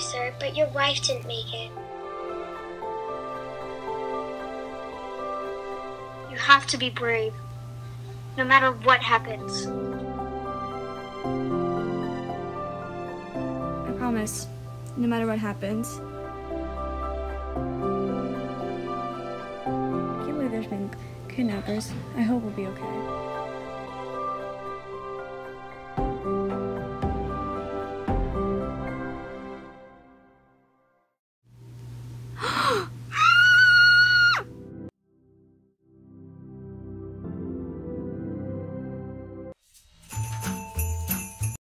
Sir, but your wife didn't make it. You have to be brave, no matter what happens. I promise, no matter what happens. I can't believe there's been kidnappers. I hope we'll be okay.